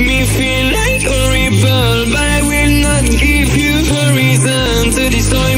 me feel like a rebel, but I will not give you a reason to destroy me.